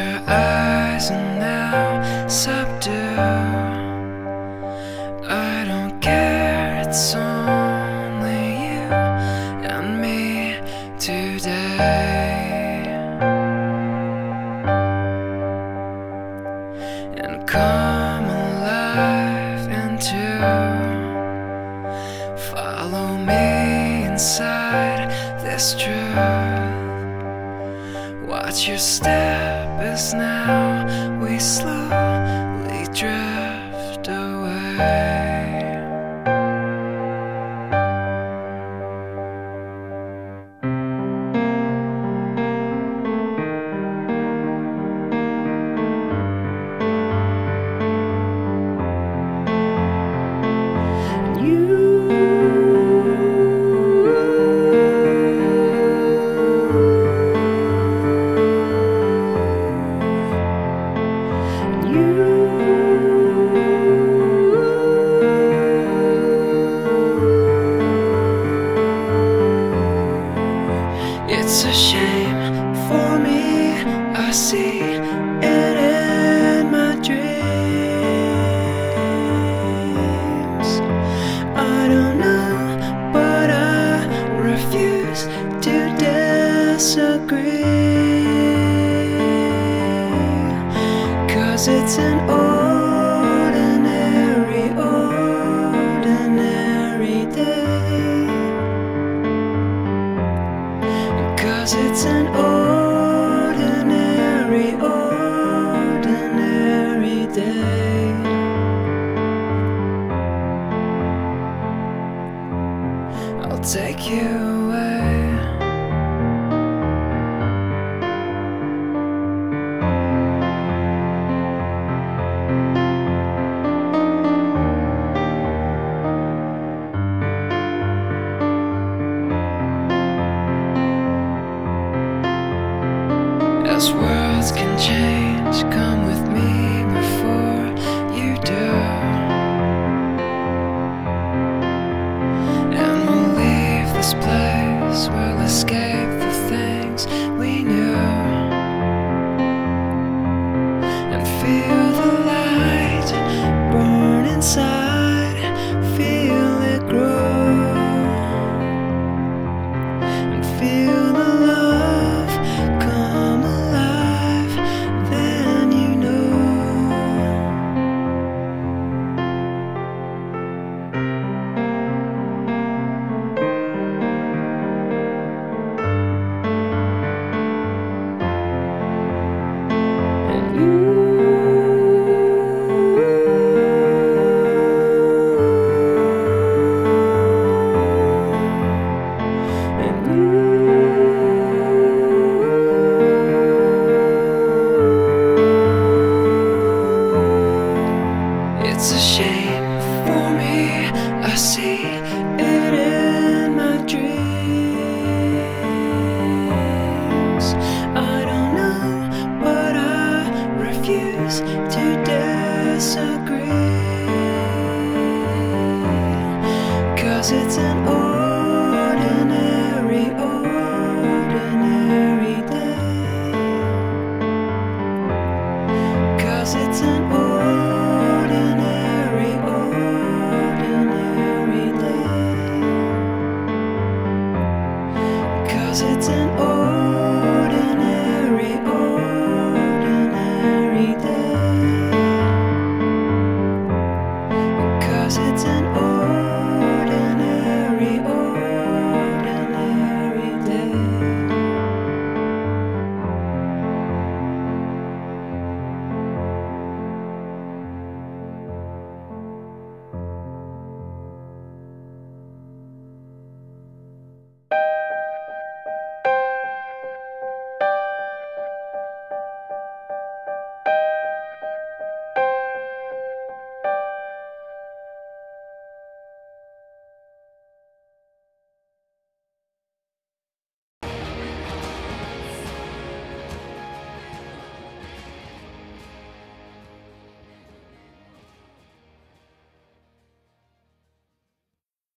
Your eyes and now subdue. I don't care, it's only you and me today. And come alive into. Follow me inside this truth. Watch your step as now we slowly drift away. It's a shame for me. I see it in my dreams. I don't know, but I refuse to disagree. Cause it's an ordinary, Cause it's an ordinary, ordinary day. I'll take you away. Worlds can change, come with me before you do. And we'll leave this place, we'll escape see it in my dreams. I don't know, but I refuse to disagree.